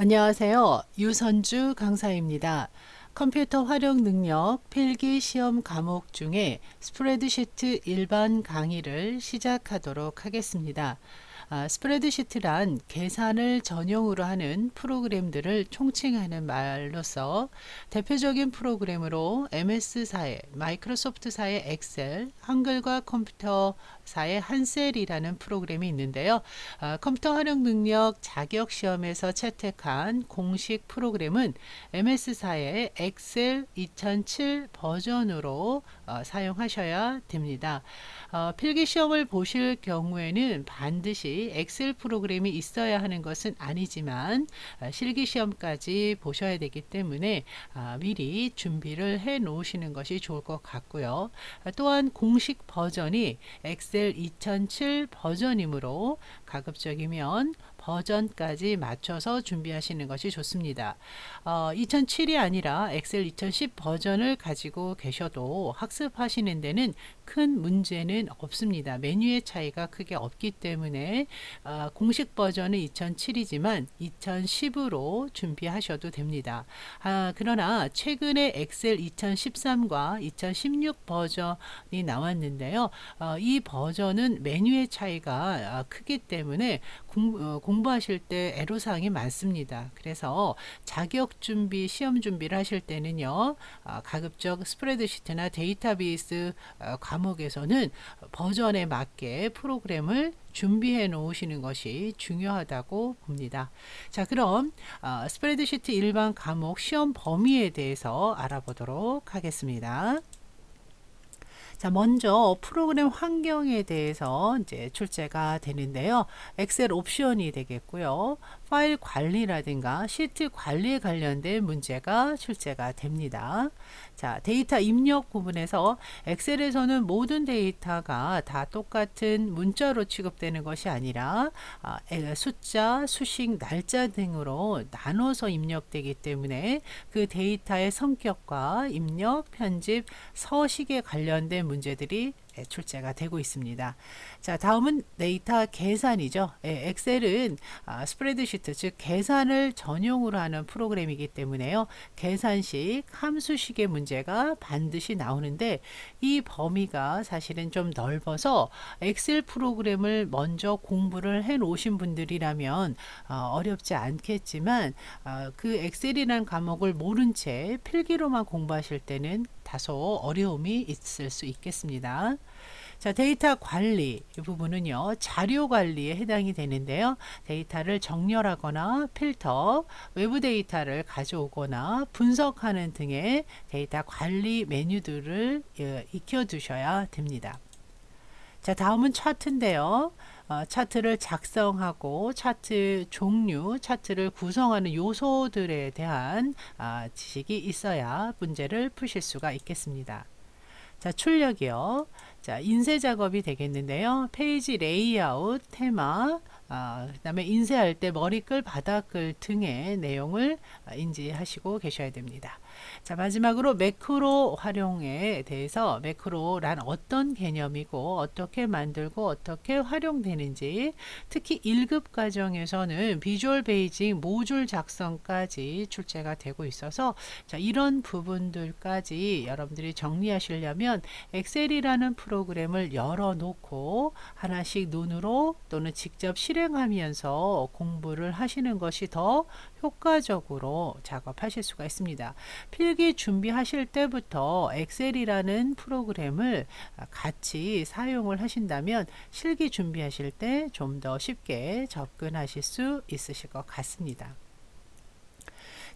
안녕하세요. 유선주 강사입니다. 컴퓨터 활용 능력 필기 시험 과목 중에 스프레드시트 일반 강의를 시작하도록 하겠습니다. 아, 스프레드시트란 계산을 전용으로 하는 프로그램들을 총칭하는 말로서 대표적인 프로그램으로 MS사의, 마이크로소프트사의 엑셀, 한글과 컴퓨터사의 한셀이라는 프로그램이 있는데요. 아, 컴퓨터 활용 능력 자격 시험에서 채택한 공식 프로그램은 MS사의 엑셀 2007 버전으로 어, 사용하셔야 됩니다. 어, 필기 시험을 보실 경우에는 반드시 엑셀 프로그램이 있어야 하는 것은 아니지만 어, 실기 시험까지 보셔야 되기 때문에 어, 미리 준비를 해 놓으시는 것이 좋을 것 같고요. 어, 또한 공식 버전이 엑셀 2007 버전이므로 가급적이면 버전까지 맞춰서 준비하시는 것이 좋습니다. 어, 2007이 아니라 엑셀 2010 버전을 가지고 계셔도 학습하시는 데는 큰 문제는 없습니다. 메뉴의 차이가 크게 없기 때문에 어, 공식 버전은 2007이지만 2010으로 준비하셔도 됩니다. 아, 그러나 최근에 엑셀 2013과 2016 버전이 나왔는데요. 어, 이 버전은 메뉴의 차이가 아, 크기 때문에 공, 어, 공부하실 때 애로사항이 많습니다. 그래서 자격 준비, 시험 준비를 하실 때는요, 어, 가급적 스프레드시트나 데이터베이스 어, 과목에서는 버전에 맞게 프로그램을 준비해 놓으시는 것이 중요하다고 봅니다. 자, 그럼 어, 스프레드시트 일반 과목 시험 범위에 대해서 알아보도록 하겠습니다. 자, 먼저 프로그램 환경에 대해서 이제 출제가 되는데요. 엑셀 옵션이 되겠고요. 파일 관리라든가 시트 관리에 관련된 문제가 출제가 됩니다. 자, 데이터 입력 부분에서 엑셀에서는 모든 데이터가 다 똑같은 문자로 취급되는 것이 아니라 아, 숫자, 수식, 날짜 등으로 나눠서 입력되기 때문에 그 데이터의 성격과 입력, 편집, 서식에 관련된 문제들이 예, 출제가 되고 있습니다. 자, 다음은 데이터 계산이죠. 예, 엑셀은 아, 스프레드시트, 즉 계산을 전용으로 하는 프로그램이기 때문에요. 계산식, 함수식의 문제가 반드시 나오는데 이 범위가 사실은 좀 넓어서 엑셀 프로그램을 먼저 공부를 해 놓으신 분들이라면 어, 어렵지 않겠지만 어, 그 엑셀이라는 과목을 모른 채 필기로만 공부하실 때는 다소 어려움이 있을 수 있겠습니다. 자, 데이터 관리 이 부분은요. 자료 관리에 해당이 되는데요. 데이터를 정렬하거나 필터, 외부 데이터를 가져오거나 분석하는 등의 데이터 관리 메뉴들을 예, 익혀 두셔야 됩니다. 자, 다음은 차트인데요. 어, 차트를 작성하고 차트 종류, 차트를 구성하는 요소들에 대한 아, 지식이 있어야 문제를 푸실 수가 있겠습니다. 자, 출력이요. 자, 인쇄 작업이 되겠는데요. 페이지 레이아웃, 테마, 아, 그 다음에 인쇄할 때 머리글, 바닥글 등의 내용을 인지하시고 계셔야 됩니다. 자, 마지막으로 매크로 활용에 대해서 매크로란 어떤 개념이고 어떻게 만들고 어떻게 활용되는지 특히 1급 과정에서는 비주얼 베이징 모듈 작성까지 출제가 되고 있어서 자, 이런 부분들까지 여러분들이 정리하시려면 엑셀이라는 프로그램을 열어 놓고 하나씩 눈으로 또는 직접 실행하면서 공부를 하시는 것이 더 효과적으로 작업하실 수가 있습니다. 필기 준비하실 때부터 엑셀이라는 프로그램을 같이 사용을 하신다면 실기 준비하실 때 좀 더 쉽게 접근하실 수 있으실 것 같습니다.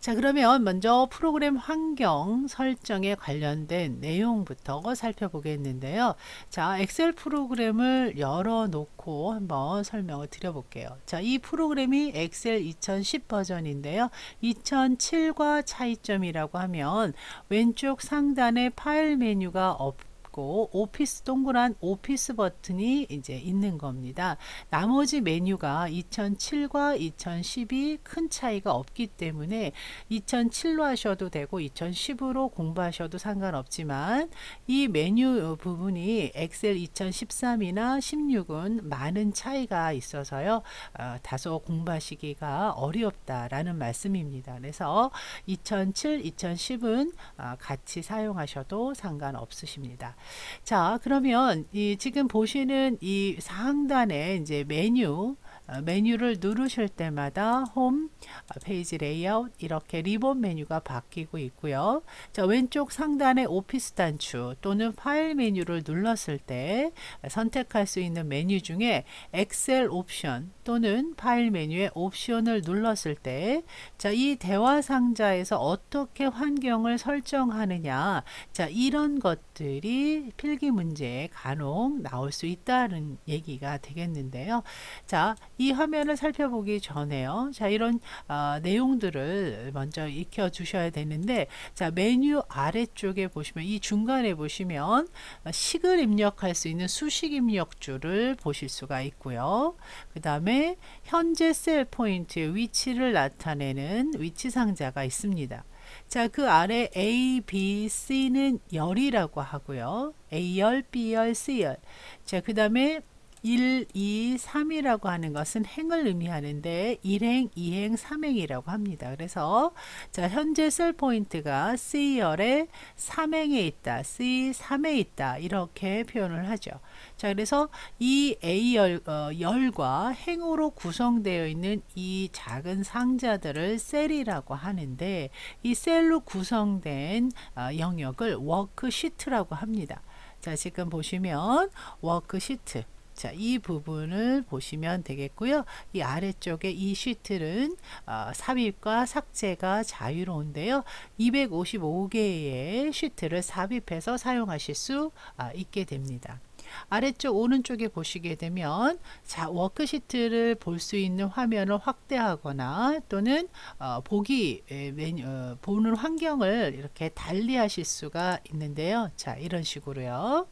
자 그러면 먼저 프로그램 환경 설정에 관련된 내용부터 살펴보겠는데요. 자 엑셀 프로그램을 열어 놓고 한번 설명을 드려 볼게요. 자이 프로그램이 엑셀 2010 버전인데요. 2007과 차이점이라고 하면 왼쪽 상단에 파일 메뉴가 없 있고 오피스 동그란 오피스 버튼이 이제 있는 겁니다. 나머지 메뉴가 2007과 2010이 큰 차이가 없기 때문에 2007로 하셔도 되고 2010으로 공부하셔도 상관없지만 이 메뉴 부분이 엑셀 2013이나 16은 많은 차이가 있어서요. 어, 다소 공부하시기가 어렵다라는 말씀입니다. 그래서 2007, 2010은 어, 같이 사용하셔도 상관없으십니다. 자, 그러면 이 지금 보시는 이 상단에 이제 메뉴 어, 메뉴를 누르실 때마다 홈, 어, 페이지 레이아웃 이렇게 리본 메뉴가 바뀌고 있고요. 자, 왼쪽 상단에 오피스 단추 또는 파일 메뉴를 눌렀을 때 선택할 수 있는 메뉴 중에 엑셀 옵션 또는 파일 메뉴의 옵션을 눌렀을 때 자, 이 대화 상자에서 어떻게 환경을 설정하느냐 자, 이런 것들이 필기 문제에 간혹 나올 수 있다는 얘기가 되겠는데요. 자, 이 화면을 살펴보기 전에요. 자, 이런 어, 내용들을 먼저 익혀 주셔야 되는데, 자, 메뉴 아래쪽에 보시면, 이 중간에 보시면, 식을 입력할 수 있는 수식 입력줄을 보실 수가 있고요. 그 다음에 현재 셀 포인트의 위치를 나타내는 위치 상자가 있습니다. 자, 그 아래 A, B, C는 열이라고 하고요. A열, B열, C열. 자, 그 다음에 1, 2, 3이라고 하는 것은 행을 의미하는데 1행, 2행, 3행이라고 합니다. 그래서 자 현재 셀 포인트가 C열에 3행에 있다. C 3에 있다. 이렇게 표현을 하죠. 자 그래서 이 A열 어, 열과 행으로 구성되어 있는 이 작은 상자들을 셀이라고 하는데 이 셀로 구성된 어, 영역을 워크시트라고 합니다. 자 지금 보시면 워크시트 자, 이 부분을 보시면 되겠고요. 이 아래쪽에 이 시트는 어, 삽입과 삭제가 자유로운데요. 255개의 시트를 삽입해서 사용하실 수 어, 있게 됩니다. 아래쪽 오른쪽에 보시게 되면 자 워크시트를 볼 수 있는 화면을 확대하거나 또는 어, 보기 메뉴, 어, 보는 환경을 이렇게 달리 하실 수가 있는데요. 자 이런 식으로요.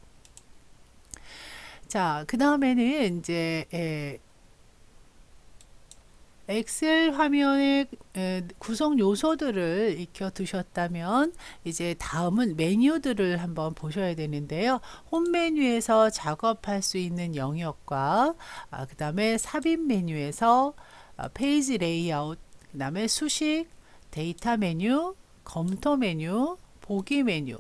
자, 그 다음에는 이제 에, 엑셀 화면의 에, 구성 요소들을 익혀 두셨다면 이제 다음은 메뉴들을 한번 보셔야 되는데요. 홈 메뉴에서 작업할 수 있는 영역과 아, 그 다음에 삽입 메뉴에서 아, 페이지 레이아웃, 그 다음에 수식, 데이터 메뉴, 검토 메뉴, 보기 메뉴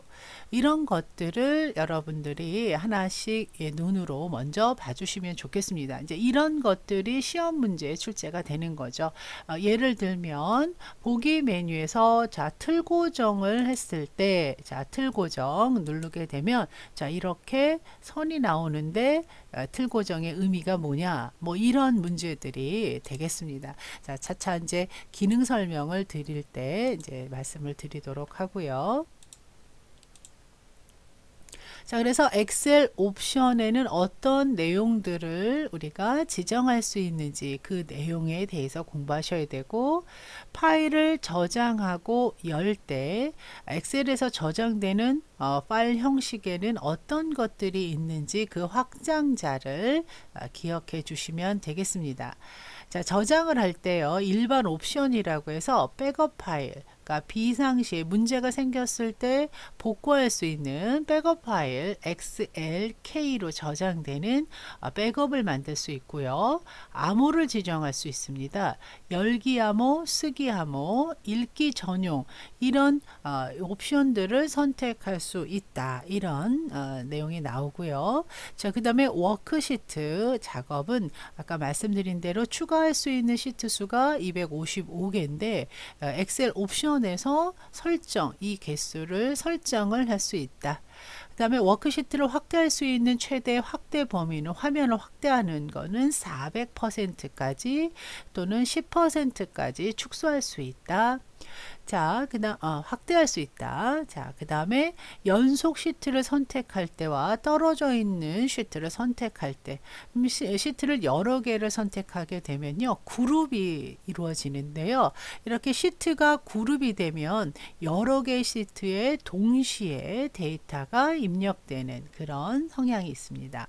이런 것들을 여러분들이 하나씩 예, 눈으로 먼저 봐주시면 좋겠습니다. 이제 이런 것들이 시험 문제에 출제가 되는 거죠. 어, 예를 들면 보기 메뉴에서 자 틀 고정을 했을 때 자 틀 고정 누르게 되면 자 이렇게 선이 나오는데 어, 틀 고정의 의미가 뭐냐 뭐 이런 문제들이 되겠습니다. 자 차차 이제 기능 설명을 드릴 때 이제 말씀을 드리도록 하고요. 자, 그래서 엑셀 옵션에는 어떤 내용들을 우리가 지정할 수 있는지 그 내용에 대해서 공부하셔야 되고 파일을 저장하고 열 때 엑셀에서 저장되는 어, 파일 형식에는 어떤 것들이 있는지 그 확장자를 어, 기억해 주시면 되겠습니다. 자, 저장을 할 때요. 일반 옵션이라고 해서 백업 파일 그러니까 비상시에 문제가 생겼을 때 복구할 수 있는 백업 파일 XLK로 저장되는 어, 백업을 만들 수 있고요. 암호를 지정할 수 있습니다. 열기 암호, 쓰기 암호, 읽기 전용 이런 어, 옵션들을 선택할 수 있다. 이런 어, 내용이 나오고요. 자, 그 다음에 워크시트 작업은 아까 말씀드린 대로 추가 할 수 있는 시트 수가 255개인데 어, 엑셀 옵션 화면에서 설정, 이 개수를 설정을 할 수 있다. 그 다음에 워크시트를 확대할 수 있는 최대 확대 범위는 화면을 확대하는 거는 400%까지 또는 10%까지 축소할 수 있다. 자, 그다음 어, 확대할 수 있다. 자, 그다음에 연속 시트를 선택할 때와 떨어져 있는 시트를 선택할 때 음, 시, 시트를 여러 개를 선택하게 되면요. 그룹이 이루어지는데요. 이렇게 시트가 그룹이 되면 여러 개의 시트에 동시에 데이터가 입력되는 그런 성향이 있습니다.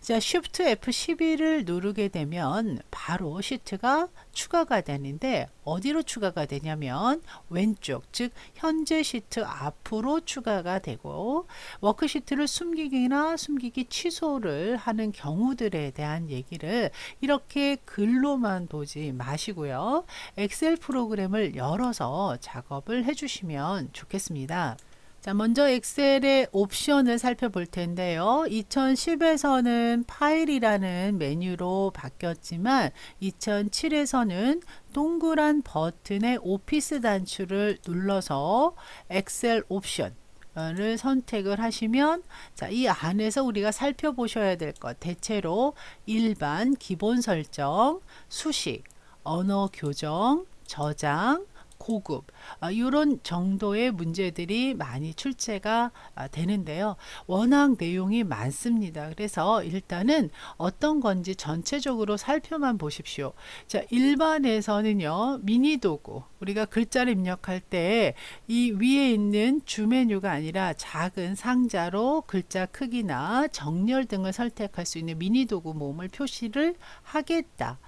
자, Shift F12를 누르게 되면 바로 시트가 추가가 되는데 어디로 추가가 되냐면 왼쪽 즉 현재 시트 앞으로 추가가 되고 워크시트를 숨기기나 숨기기 취소를 하는 경우들에 대한 얘기를 이렇게 글로만 보지 마시고요. 엑셀 프로그램을 열어서 작업을 해주시면 좋겠습니다. 자, 먼저 엑셀의 옵션을 살펴볼 텐데요. 2010에서는 파일이라는 메뉴로 바뀌었지만 2007에서는 동그란 버튼의 오피스 단추를 눌러서 엑셀 옵션 을 선택을 하시면 자, 이 안에서 우리가 살펴보셔야 될 것 대체로 일반 기본 설정, 수식, 언어 교정, 저장, 고급 이런 아, 정도의 문제들이 많이 출제가 아, 되는데요. 워낙 내용이 많습니다. 그래서 일단은 어떤 건지 전체적으로 살펴만 보십시오. 자, 일반에서는요. 미니 도구 우리가 글자를 입력할 때 이 위에 있는 주 메뉴가 아니라 작은 상자로 글자 크기나 정렬 등을 선택할 수 있는 미니 도구 모음을 표시를 하겠다.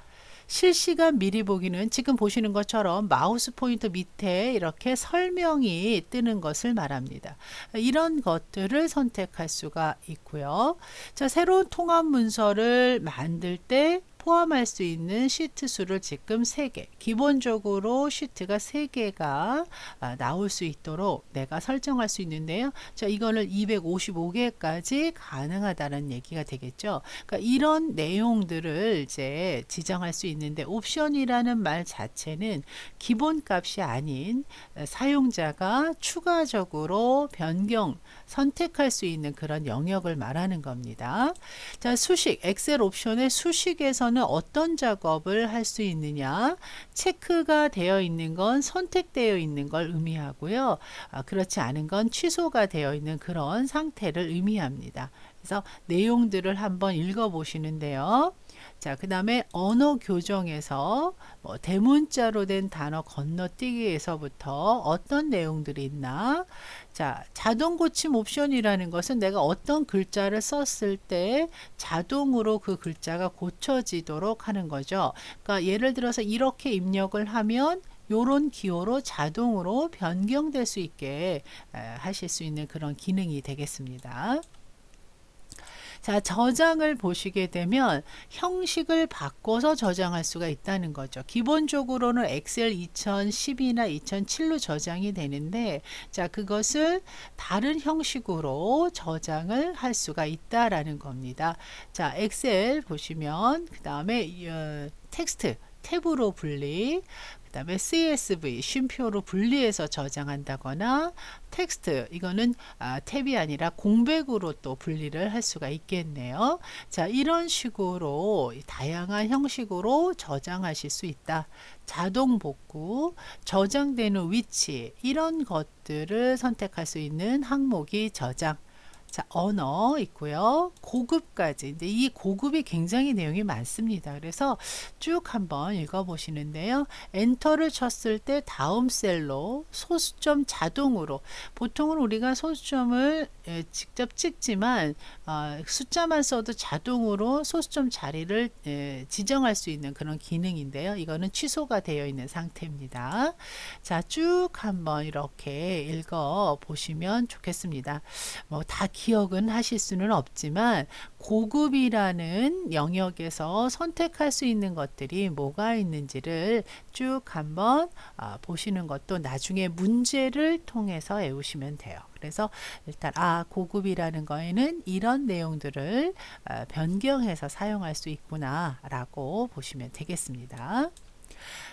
실시간 미리 보기는 지금 보시는 것처럼 마우스 포인터 밑에 이렇게 설명이 뜨는 것을 말합니다. 이런 것들을 선택할 수가 있고요. 자, 새로운 통합 문서를 만들 때 포함할 수 있는 시트 수를 지금 3개 기본적으로 시트가 3개가 아, 나올 수 있도록 내가 설정할 수 있는데요. 자 이거를 255개까지 가능하다는 얘기가 되겠죠. 그러니까 이런 내용들을 이제 지정할 수 있는데 옵션이라는 말 자체는 기본값이 아닌 사용자가 추가적으로 변경 선택할 수 있는 그런 영역을 말하는 겁니다. 자 수식 엑셀 옵션의 수식에서는 여기서는 어떤 작업을 할 수 있느냐 체크가 되어 있는 건 선택되어 있는 걸 의미하고요. 아, 그렇지 않은 건 취소가 되어 있는 그런 상태를 의미합니다. 그래서 내용들을 한번 읽어 보시는데요 자, 그 다음에 언어 교정에서 뭐 대문자로 된 단어 건너뛰기에서부터 어떤 내용들이 있나 자, 자동 고침 옵션이라는 것은 내가 어떤 글자를 썼을 때 자동으로 그 글자가 고쳐지도록 하는 거죠. 그러니까 예를 들어서 이렇게 입력을 하면 요런 기호로 자동으로 변경될 수 있게 하실 수 있는 그런 기능이 되겠습니다. 자, 저장을 보시게 되면 형식을 바꿔서 저장할 수가 있다는 거죠. 기본적으로는 엑셀 2012나 2007로 저장이 되는데 자, 그것을 다른 형식으로 저장을 할 수가 있다라는 겁니다. 자, 엑셀 보시면 그다음에 어, 텍스트 탭으로 분리 다음에 CSV 쉼표로 분리해서 저장한다거나 텍스트 이거는 아, 탭이 아니라 공백으로 또 분리를 할 수가 있겠네요. 자 이런 식으로 다양한 형식으로 저장하실 수 있다. 자동 복구, 저장되는 위치 이런 것들을 선택할 수 있는 항목이 저장 자, 언어 있고요. 고급까지. 이제 이 고급이 굉장히 내용이 많습니다. 그래서 쭉 한번 읽어 보시는데요. 엔터를 쳤을 때 다음 셀로 소수점 자동으로 보통은 우리가 소수점을 예, 직접 찍지만 어, 숫자만 써도 자동으로 소수점 자리를 예, 지정할 수 있는 그런 기능인데요. 이거는 취소가 되어 있는 상태입니다. 자, 쭉 한번 이렇게 읽어 보시면 좋겠습니다. 뭐다 기억은 하실 수는 없지만 고급이라는 영역에서 선택할 수 있는 것들이 뭐가 있는지를 쭉 한번 어, 보시는 것도 나중에 문제를 통해서 외우시면 돼요. 그래서 일단 아 고급이라는 거에는 이런 내용들을 어, 변경해서 사용할 수 있구나 라고 보시면 되겠습니다.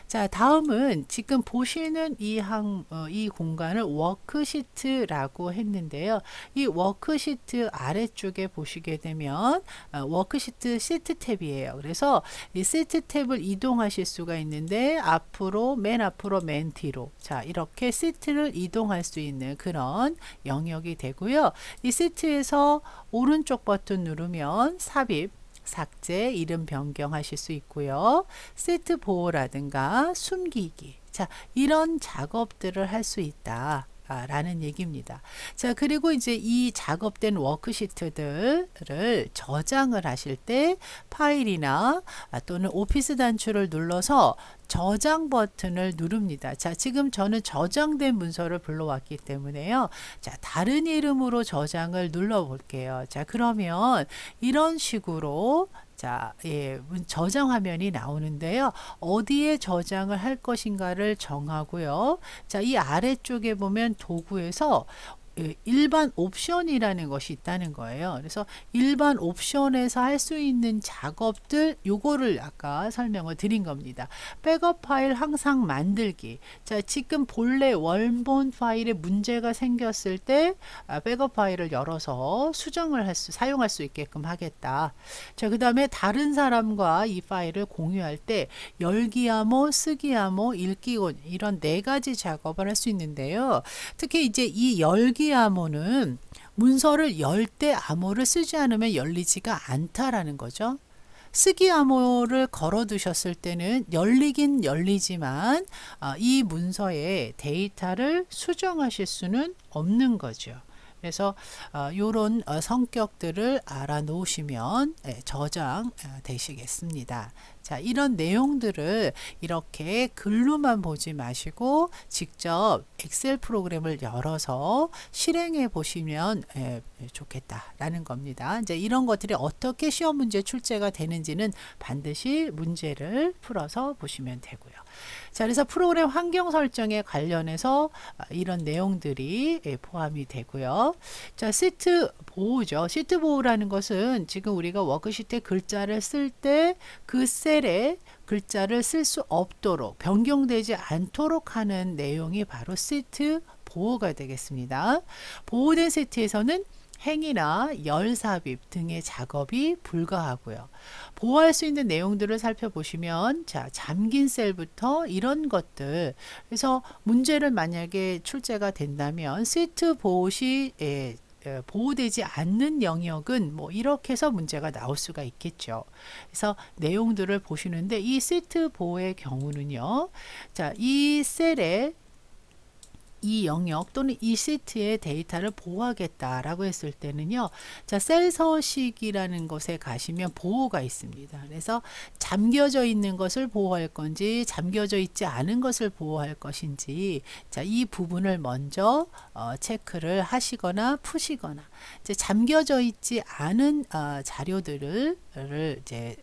자, 다음은 지금 보시는 이 항, 어, 이 공간을 워크시트라고 했는데요. 이 워크시트 아래쪽에 보시게 되면 어, 워크시트 시트 탭이에요. 그래서 이 시트 탭을 이동하실 수가 있는데 앞으로 맨 앞으로 맨 뒤로 자 이렇게 시트를 이동할 수 있는 그런 영역이 되고요. 이 시트에서 오른쪽 버튼 누르면 삽입 삭제, 이름 변경하실 수 있고요. 세트 보호라든가 숨기기. 자, 이런 작업들을 할 수 있다. 라는 얘기입니다. 자, 그리고 이제 이 작업된 워크시트들을 저장을 하실 때 파일이나 또는 오피스 단추를 눌러서 저장 버튼을 누릅니다. 자, 지금 저는 저장된 문서를 불러왔기 때문에요. 자, 다른 이름으로 저장을 눌러 볼게요. 자, 그러면 이런 식으로 자, 예, 저장 화면이 나오는데요. 어디에 저장을 할 것인가를 정하고요. 자, 이 아래쪽에 보면 도구에서 예, 일반 옵션이라는 것이 있다는 거예요. 그래서 일반 옵션에서 할 수 있는 작업들 요거를 아까 설명을 드린 겁니다. 백업 파일 항상 만들기. 자, 지금 본래 원본 파일에 문제가 생겼을 때 아, 백업 파일을 열어서 수정을 할 수, 사용할 수 있게끔 하겠다. 자, 그다음에 다른 사람과 이 파일을 공유할 때 열기 암호, 쓰기 암호, 읽기 이런 네 가지 작업을 할 수 있는데요. 특히 이제 이 열기 쓰기 암호는 문서를 열 때 암호를 쓰지 않으면 열리지가 않다라는 거죠. 쓰기 암호를 걸어 두셨을 때는 열리긴 열리지만 어, 이 문서의 데이터를 수정하실 수는 없는 거죠. 그래서 이런 어, 어, 성격들을 알아 놓으시면 예, 저장 어, 되시겠습니다. 자, 이런 내용들을 이렇게 글로만 보지 마시고 직접 엑셀 프로그램을 열어서 실행해 보시면 예, 좋겠다라는 겁니다. 이제 이런 것들이 어떻게 시험 문제 출제가 되는지는 반드시 문제를 풀어서 보시면 되고요. 자, 그래서 프로그램 환경 설정에 관련해서 아, 이런 내용들이 예, 포함이 되고요. 자, 시트 보호죠. 시트 보호라는 것은 지금 우리가 워크시트에 글자를 쓸 때 그 셀에 글자를 쓸 수 없도록 변경되지 않도록 하는 내용이 바로 시트 보호가 되겠습니다. 보호된 시트에서는 행이나 열 삽입 등의 작업이 불가하고요. 보호할 수 있는 내용들을 살펴보시면 자 잠긴 셀부터 이런 것들 그래서 문제를 만약에 출제가 된다면 시트 보호 시 예, 예, 보호되지 않는 영역은 뭐 이렇게 해서 문제가 나올 수가 있겠죠. 그래서 내용들을 보시는데 이 시트 보호의 경우는요. 자, 이 셀에 이 영역 또는 이 시트의 데이터를 보호하겠다라고 했을 때는요. 자, 셀 서식이라는 곳에 가시면 보호가 있습니다. 그래서 잠겨져 있는 것을 보호할 건지 잠겨져 있지 않은 것을 보호할 것인지 자, 이 부분을 먼저 어, 체크를 하시거나 푸시거나 이제 잠겨져 있지 않은 어, 자료들을 이제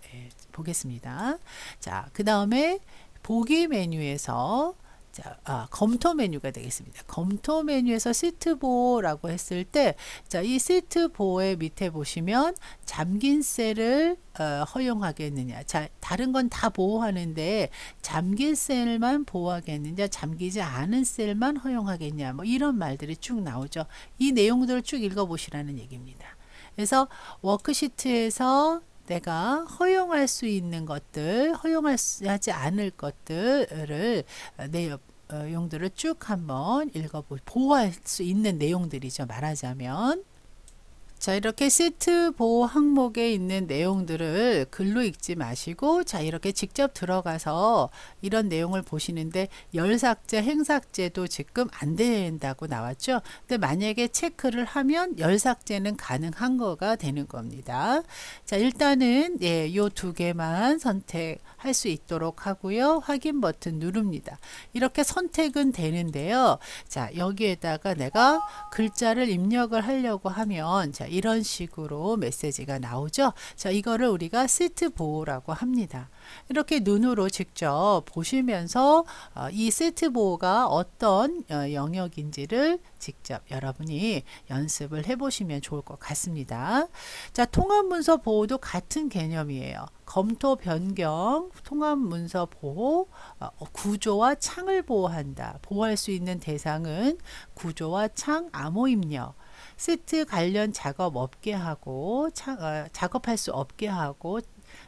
보겠습니다. 자, 그 다음에 보기 메뉴에서 자, 아, 검토 메뉴가 되겠습니다. 검토 메뉴에서 시트보라고 했을 때, 자, 이 시트보의 밑에 보시면 잠긴 셀을 어, 허용하겠느냐. 자, 다른 건 다 보호하는데 잠긴 셀만 보호하겠느냐, 잠기지 않은 셀만 허용하겠냐. 뭐 이런 말들이 쭉 나오죠. 이 내용들을 쭉 읽어보시라는 얘기입니다. 그래서 워크시트에서 내가 허용할 수 있는 것들, 허용하지 않을 것들을 내 내용들을 쭉 한번 읽어보 보호할 수 있는 내용들이죠. 말하자면 자 이렇게 시트 보호 항목에 있는 내용들을 글로 읽지 마시고 자 이렇게 직접 들어가서 이런 내용을 보시는데 열삭제 행삭제도 지금 안 된다고 나왔죠? 근데 만약에 체크를 하면 열삭제는 가능한 거가 되는 겁니다. 자 일단은 예, 요 두 개만 선택할 수 있도록 하고요. 확인 버튼 누릅니다. 이렇게 선택은 되는데요. 자 여기에다가 내가 글자를 입력을 하려고 하면 자 이런 식으로 메시지가 나오죠. 자, 이거를 우리가 세트 보호라고 합니다. 이렇게 눈으로 직접 보시면서 어, 이 세트 보호가 어떤 어, 영역인지를 직접 여러분이 연습을 해보시면 좋을 것 같습니다. 자, 통합 문서 보호도 같은 개념이에요. 검토 변경, 통합 문서 보호, 어, 구조와 창을 보호한다. 보호할 수 있는 대상은 구조와 창, 암호 입력. 세트 관련 작업 없게 하고 창, 어, 작업할 수 없게 하고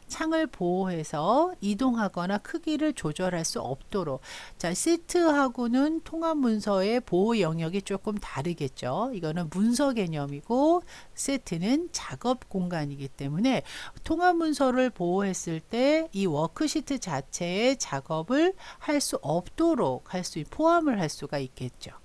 창을 보호해서 이동하거나 크기를 조절할 수 없도록. 자 시트하고는 통합 문서의 보호 영역이 조금 다르겠죠. 이거는 문서 개념이고 시트는 작업 공간이기 때문에 통합 문서를 보호했을 때 이 워크시트 자체의 작업을 할 수 없도록 할 수 포함을 할 수가 있겠죠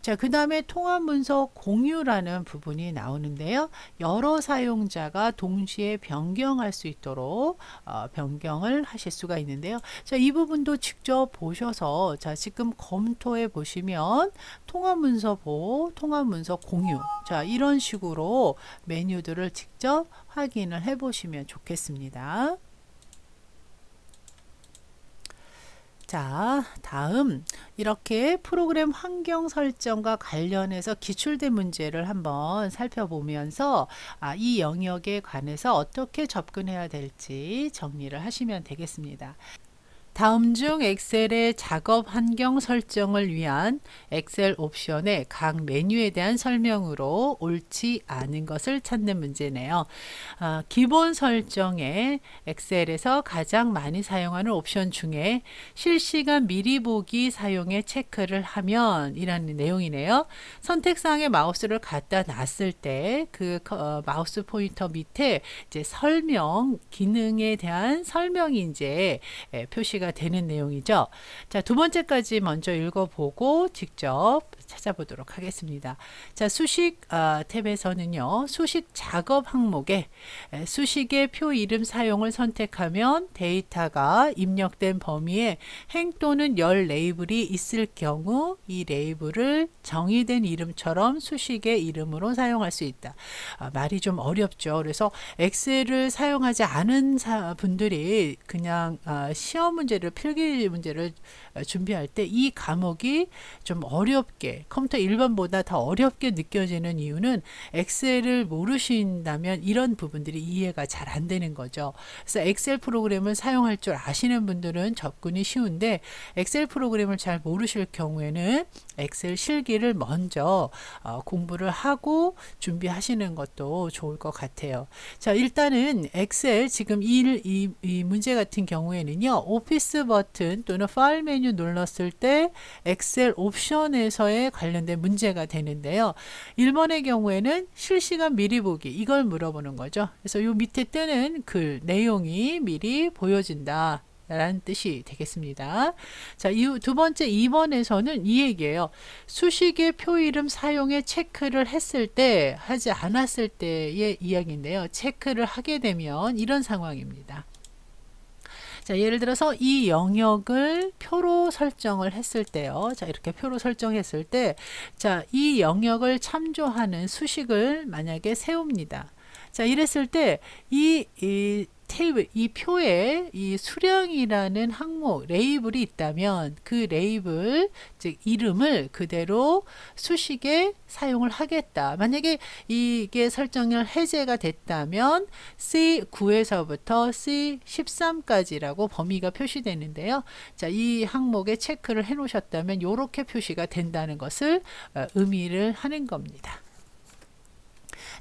자, 그 다음에 통합 문서 공유라는 부분이 나오는데요. 여러 사용자가 동시에 변경할 수 있도록 어, 변경을 하실 수가 있는데요. 자, 이 부분도 직접 보셔서 자, 지금 검토해 보시면 통합 문서 보호, 통합 문서 공유. 자, 이런 식으로 메뉴들을 직접 확인을 해 보시면 좋겠습니다. 자, 다음 이렇게 프로그램 환경 설정과 관련해서 기출된 문제를 한번 살펴보면서 아, 이 영역에 관해서 어떻게 접근해야 될지 정리를 하시면 되겠습니다. 다음 중 엑셀의 작업 환경 설정을 위한 엑셀 옵션의 각 메뉴에 대한 설명으로 옳지 않은 것을 찾는 문제네요. 아, 기본 설정에 엑셀에서 가장 많이 사용하는 옵션 중에 실시간 미리 보기 사용에 체크를 하면 이라는 내용이네요. 선택상에 마우스를 갖다 놨을 때그 어, 마우스 포인터 밑에 이제 설명 기능에 대한 설명이 이제 표시가 되는 내용이죠. 자, 두 번째까지 먼저 읽어보고 직접 찾아보도록 하겠습니다. 자, 수식 어, 탭에서는요. 수식 작업 항목에 에, 수식의 표 이름 사용을 선택하면 데이터가 입력된 범위에 행 또는 열 레이블이 있을 경우 이 레이블을 정의된 이름처럼 수식의 이름으로 사용할 수 있다. 아, 말이 좀 어렵죠. 그래서 엑셀을 사용하지 않은 사, 분들이 그냥 아, 시험 문제를 필기 문제를 어, 준비할 때 이 과목이 좀 어렵게 컴퓨터 1번보다 더 어렵게 느껴지는 이유는 엑셀을 모르신다면 이런 부분들이 이해가 잘 안 되는 거죠. 그래서 엑셀 프로그램을 사용할 줄 아시는 분들은 접근이 쉬운데 엑셀 프로그램을 잘 모르실 경우에는 엑셀 실기를 먼저 어, 공부를 하고 준비하시는 것도 좋을 것 같아요. 자, 일단은 엑셀 지금 이, 이, 이 문제 같은 경우에는요. 오피스 버튼 또는 파일 메뉴 눌렀을 때 엑셀 옵션에서의 관련된 문제가 되는데요. 1번의 경우에는 실시간 미리 보기 이걸 물어보는 거죠. 그래서 요 밑에 뜨는 글 내용이 미리 보여진다. 라는 뜻이 되겠습니다. 자, 이두 번째 2번에서는 이 얘기예요. 수식의 표 이름 사용에 체크를 했을 때 하지 않았을 때의 이야기인데요. 체크를 하게 되면 이런 상황입니다. 자, 예를 들어서 이 영역을 표로 설정을 했을 때요. 자, 이렇게 표로 설정했을 때, 자, 이 영역을 참조하는 수식을 만약에 세웁니다. 자, 이랬을 때, 이, 이 테이블, 이 표에 이 수량이라는 항목, 레이블이 있다면 그 레이블, 즉 이름을 그대로 수식에 사용을 하겠다. 만약에 이게 설정을 해제가 됐다면 C9에서부터 C13까지라고 범위가 표시되는데요. 자, 이 항목에 체크를 해 놓으셨다면 이렇게 표시가 된다는 것을 어, 의미를 하는 겁니다.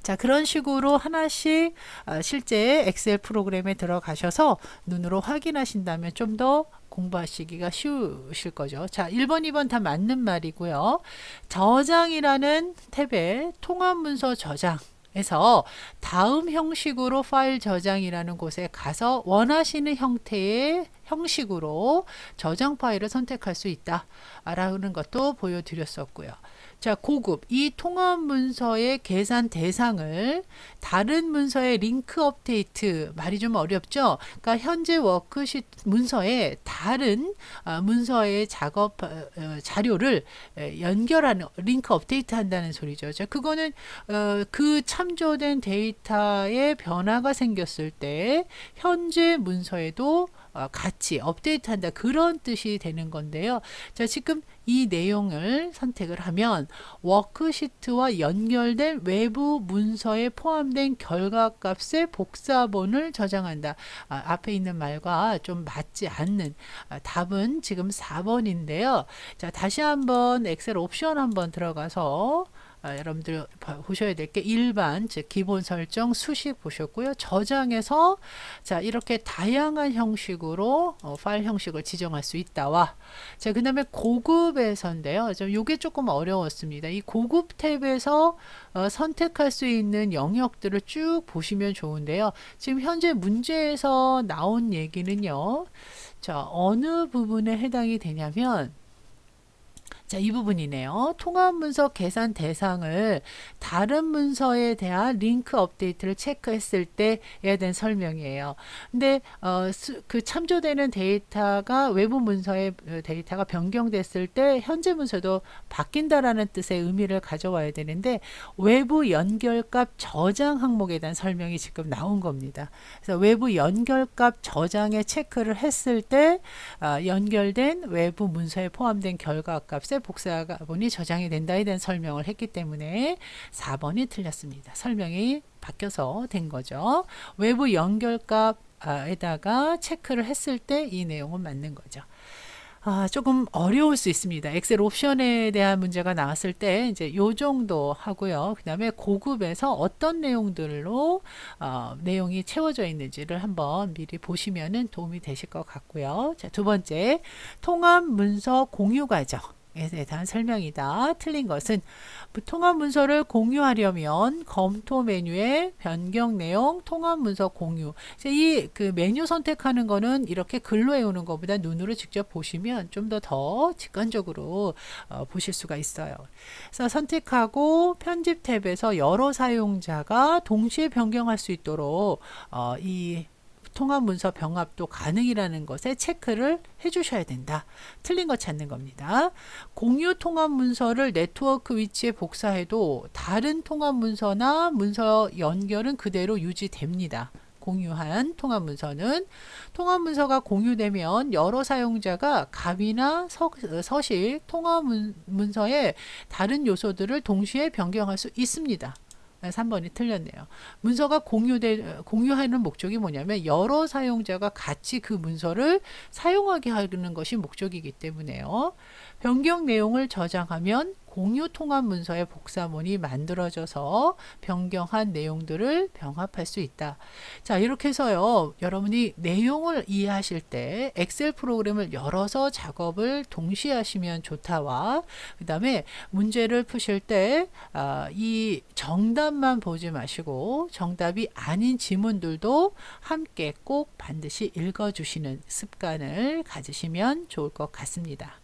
자, 그런 식으로 하나씩 어, 실제 엑셀 프로그램에 들어가셔서 눈으로 확인하신다면 좀 더 공부하시기가 쉬우실 거죠. 자, 1번, 2번 다 맞는 말이고요. 저장이라는 탭에 통합 문서 저장 에서 다음 형식으로 파일 저장이라는 곳에 가서 원하시는 형태의 형식으로 저장 파일을 선택할 수 있다라는 것도 보여드렸었고요. 자, 고급 이 통합 문서의 계산 대상을 다른 문서의 링크 업데이트 말이 좀 어렵죠. 그러니까 현재 워크시트 문서에 다른 아, 문서의 작업 어, 어, 자료를 에, 연결하는 링크 업데이트 한다는 소리죠. 자, 그거는 어, 그 참조된 데이터에 변화가 생겼을 때 현재 문서에도 어, 같이 업데이트한다 그런 뜻이 되는 건데요. 자 지금 이 내용을 선택을 하면 워크시트와 연결된 외부 문서에 포함된 결과값의 복사본을 저장한다. 아, 앞에 있는 말과 좀 맞지 않는 아, 답은 지금 4번인데요. 자 다시 한번 엑셀 옵션 한번 들어가서 아, 여러분들 보셔야 될 게 일반 즉 기본 설정 수식 보셨고요. 저장해서 자 이렇게 다양한 형식으로 어, 파일 형식을 지정할 수 있다와 자 그 다음에 고급에서인데요. 좀 요게 조금 어려웠습니다. 이 고급 탭에서 어, 선택할 수 있는 영역들을 쭉 보시면 좋은데요. 지금 현재 문제에서 나온 얘기는요. 자 어느 부분에 해당이 되냐면 자, 이 부분이네요. 통합 문서 계산 대상을 다른 문서에 대한 링크 업데이트를 체크했을 때에 대한 설명이에요. 근데 어, 수, 그 참조되는 데이터가 외부 문서의 어, 데이터가 변경됐을 때 현재 문서도 바뀐다라는 뜻의 의미를 가져와야 되는데 외부 연결값 저장 항목에 대한 설명이 지금 나온 겁니다. 그래서 외부 연결값 저장에 체크를 했을 때 어, 연결된 외부 문서에 포함된 결과값의 값의 복사본이 저장이 된다에 대한 설명을 했기 때문에 4번이 틀렸습니다. 설명이 바뀌어서 된 거죠. 외부 연결값에다가 체크를 했을 때 이 내용은 맞는 거죠. 아, 조금 어려울 수 있습니다. 엑셀 옵션에 대한 문제가 나왔을 때 이제 요 정도 하고요. 그 다음에 고급에서 어떤 내용들로 어, 내용이 채워져 있는지를 한번 미리 보시면 도움이 되실 것 같고요. 자, 두 번째, 통합 문서 공유 과정. 에 대한 설명이다. 틀린 것은 통합 문서를 공유하려면 검토 메뉴에 변경 내용 통합 문서 공유. 이 그 메뉴 선택하는 거는 이렇게 글로 외우는 것보다 눈으로 직접 보시면 좀더더 직관적으로 어, 보실 수가 있어요. 그래서 선택하고 편집 탭에서 여러 사용자가 동시에 변경할 수 있도록 어, 이 통합 문서 병합도 가능이라는 것에 체크를 해 주셔야 된다. 틀린 거 찾는 겁니다. 공유 통합 문서를 네트워크 위치에 복사해도 다른 통합 문서나 문서 연결은 그대로 유지됩니다. 공유한 통합 문서는 통합 문서가 공유되면 여러 사용자가 값이나 서, 실 통합 문서의 다른 요소들을 동시에 변경할 수 있습니다. 3번이 틀렸네요. 문서가 공유되, 공유하는 목적이 뭐냐면 여러 사용자가 같이 그 문서를 사용하게 하는 것이 목적이기 때문에요. 변경 내용을 저장하면 공유 통합 문서의 복사본이 만들어져서 변경한 내용들을 병합할 수 있다. 자, 이렇게 해서요. 여러분이 내용을 이해하실 때 엑셀 프로그램을 열어서 작업을 동시에 하시면 좋다와 그 다음에 문제를 푸실 때이 아, 정답만 보지 마시고 정답이 아닌 지문들도 함께 꼭 반드시 읽어주시는 습관을 가지시면 좋을 것 같습니다.